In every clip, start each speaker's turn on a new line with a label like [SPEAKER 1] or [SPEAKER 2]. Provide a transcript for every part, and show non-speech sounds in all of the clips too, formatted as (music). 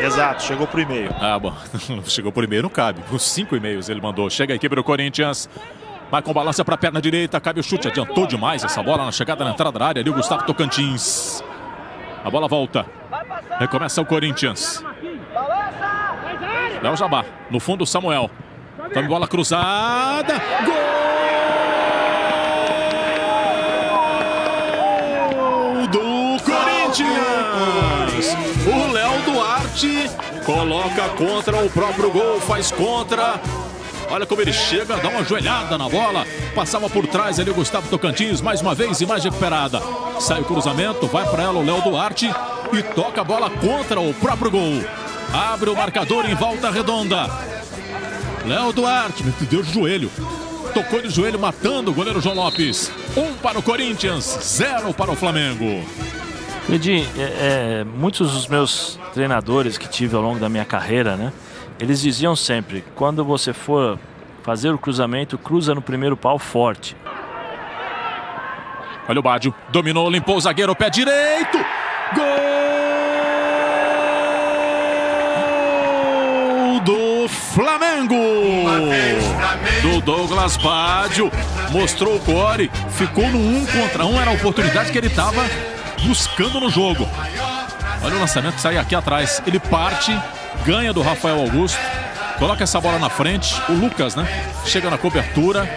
[SPEAKER 1] Exato, chegou pro e-mail.
[SPEAKER 2] Ah, bom. (laughs) Chegou por e-mail, não cabe. Os cinco e-mails ele mandou. Chega a equipe do Corinthians. Vai com balança para a perna direita. Cabe o chute. Adiantou demais essa bola na chegada na entrada da área. Ali o Gustavo Tocantins. A bola volta. Recomeça o Corinthians. Léo Jabá. No fundo, Samuel. Tome bola cruzada. Gol do Corinthians. O Léo Duarte coloca contra o próprio gol, faz contra. Olha como ele chega, dá uma joelhada na bola. Passava por trás ali o Gustavo Tocantins, mais uma vez, imagem recuperada. Sai o cruzamento, vai para ela o Léo Duarte e toca a bola contra o próprio gol. Abre o marcador em volta redonda. Léo Duarte, me deu de joelho. Tocou de joelho, matando o goleiro João Lopes. Um para o Corinthians, zero para o Flamengo.
[SPEAKER 3] Edi, é, é, muitos dos meus treinadores que tive ao longo da minha carreira, né? Eles diziam sempre, quando você for fazer o cruzamento, cruza no primeiro pau forte.
[SPEAKER 2] Olha o Bádio, dominou, limpou o zagueiro, pé direito. Gol do Flamengo. Do Douglas Bádio. Mostrou o core, ficou no um contra um, era a oportunidade que ele estava buscando no jogo. Olha o lançamento que sai aqui atrás. Ele parte, ganha do Rafael Augusto, coloca essa bola na frente. O Lucas, né? Chega na cobertura.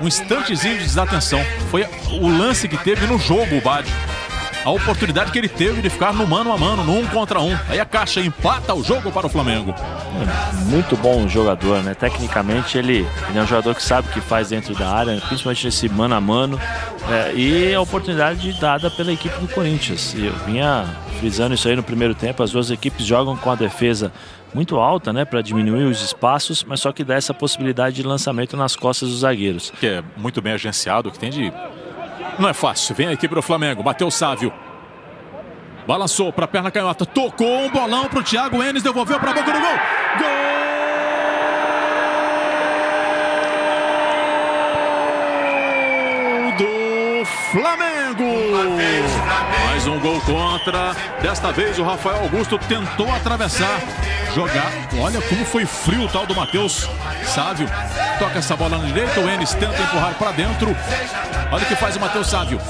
[SPEAKER 2] Um instantezinho de desatenção. Foi o lance que teve no jogo, o Bádio. A oportunidade que ele teve de ficar no mano a mano, no um contra um. Aí a Caixa empata o jogo para o Flamengo.
[SPEAKER 3] Muito bom jogador, né? Tecnicamente ele, ele é um jogador que sabe o que faz dentro da área, principalmente nesse mano a mano. É, e a oportunidade dada pela equipe do Corinthians. Eu vinha frisando isso aí no primeiro tempo. As duas equipes jogam com a defesa muito alta, né, para diminuir os espaços, mas só que dá essa possibilidade de lançamento nas costas dos zagueiros.
[SPEAKER 2] Que é muito bem agenciado, que tem de. Não é fácil. Vem a equipe do Flamengo. Bateu o Sávio. Balançou para a perna canhota. Tocou um bolão para o Thiago Enes. Devolveu para a boca do gol. Gol do Flamengo. Mais um gol contra. Desta vez o Rafael Augusto tentou atravessar. Jogar. Olha como foi frio o tal do Matheus Sávio. Toca essa bola na direita. O Enes tenta empurrar para dentro. Olha o que faz o Matheus Sávio.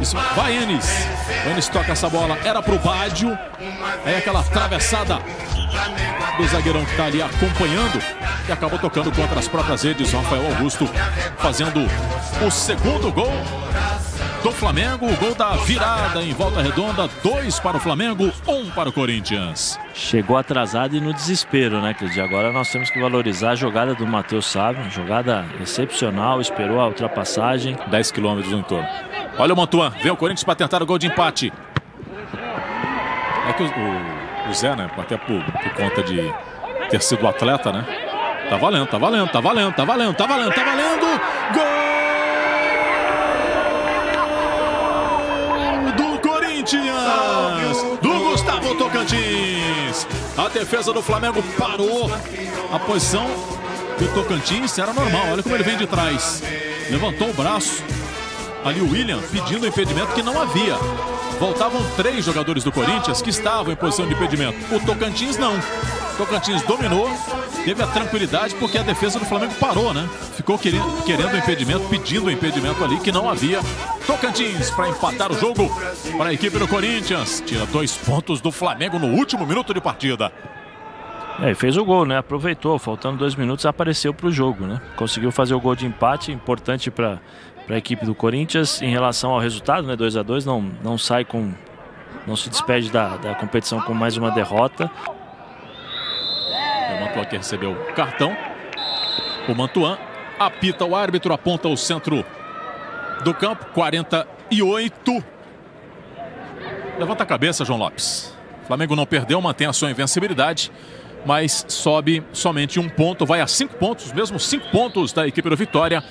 [SPEAKER 2] Isso. Vai, Enes. O Enes toca essa bola. Era pro Bádio. É aquela atravessada do zagueirão que está ali acompanhando e acabou tocando contra as próprias redes. O Rafael Augusto fazendo o segundo gol do Flamengo. O gol da virada em volta redonda. Dois para o Flamengo, um para o Corinthians.
[SPEAKER 3] Chegou atrasado e no desespero, né, Cleiton? Agora nós temos que valorizar a jogada do Matheus Sávio. Jogada excepcional, esperou a ultrapassagem.
[SPEAKER 2] 10 quilômetros no entorno. Olha o Mantuan, vem o Corinthians para tentar o gol de empate. É que o, o, o Zé, né, até por, por conta de ter sido atleta, né? Tá valendo, tá valendo, tá valendo, tá valendo, tá valendo, tá valendo. Gol Corinthians, do Gustavo Tocantins. A defesa do Flamengo parou. A posição do Tocantins era normal. Olha como ele vem de trás. Levantou o braço. Ali o William pedindo impedimento que não havia. Voltavam três jogadores do Corinthians que estavam em posição de impedimento. O Tocantins não. O Tocantins dominou, teve a tranquilidade porque a defesa do Flamengo parou, né? Ficou querendo, querendo o impedimento, pedindo o impedimento ali que não havia. Tocantins para empatar o jogo para a equipe do Corinthians. Tira dois pontos do Flamengo no último minuto de partida.
[SPEAKER 3] É, fez o gol, né? Aproveitou, faltando dois minutos, apareceu para o jogo, né? Conseguiu fazer o gol de empate, importante para a equipe do Corinthians em relação ao resultado, né? 2 a 2 não, não sai com. não se despede da, da competição com mais uma derrota.
[SPEAKER 2] O Mantuan que recebeu o cartão. O Mantuan apita o árbitro, aponta o centro do campo, 48. Levanta a cabeça, João Lopes. Flamengo não perdeu, mantém a sua invencibilidade, mas sobe somente um ponto, vai a cinco pontos, mesmo cinco pontos da equipe do Vitória.